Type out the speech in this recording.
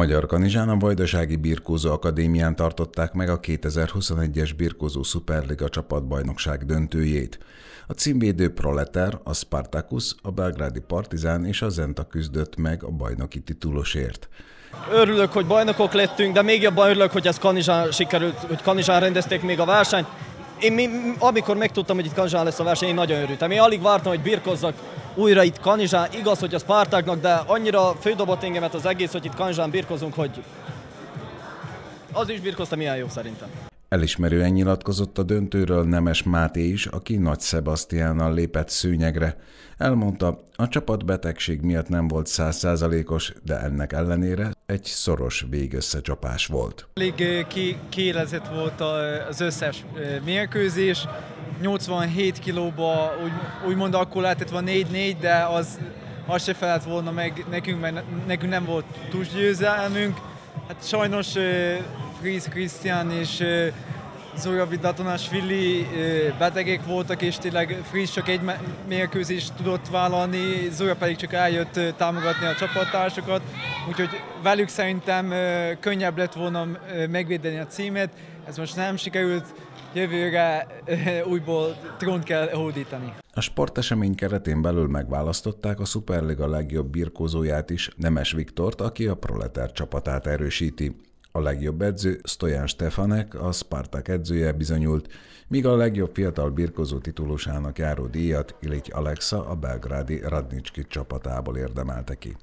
Magyar Kanizsán a Vajdasági Birkózó Akadémián tartották meg a 2021-es Birkózó Superliga csapatbajnokság döntőjét. A címvédő Proleter, a Spartacus, a Belgrádi Partizán és a Zenta küzdött meg a bajnoki titulosért. Örülök, hogy bajnokok lettünk, de még jobban örülök, hogy ez Kanizsán sikerült, hogy Kanizsán rendezték még a versenyt. Én mi, amikor megtudtam, hogy itt Kanizsán lesz a verseny, én nagyon örültem. Én alig vártam, hogy birkozzak újra itt Kanizsán. Igaz, hogy a Spartaknak, de annyira fődobott engemet az egész, hogy itt Kanizsán birkozunk, hogy az is birkoztam ilyen jó szerintem. Elismerően nyilatkozott a döntőről Nemes Máté is, aki Nagy Sebastiánnal lépett szőnyegre. Elmondta, a csapat betegség miatt nem volt százszázalékos, de ennek ellenére egy szoros végösszecsapás volt. Elég kiélezett volt az összes mérkőzés. 87 kilóba úgy, úgymond akkor lehetett van 4-4, de az, az se felett volna meg nekünk, mert nekünk nem volt túlgyőzelmünk. Hát sajnos Fries Christian és Zora Datonásvili betegek voltak, és tényleg Fries csak egy mérkőzést tudott vállalni, Zora pedig csak eljött támogatni a csapattársakat, úgyhogy velük szerintem könnyebb lett volna megvédeni a címet, ez most nem sikerült, jövőre újból trónt kell hódítani. A sportesemény keretén belül megválasztották a Superliga legjobb birkózóját is, Nemes Viktort, aki a Proleter csapatát erősíti. A legjobb edző Stojan Stefanek, a Spartak edzője bizonyult, míg a legjobb fiatal birkozó titulusának járó díjat Ilic Alexa a belgrádi Radnicski csapatából érdemelte ki.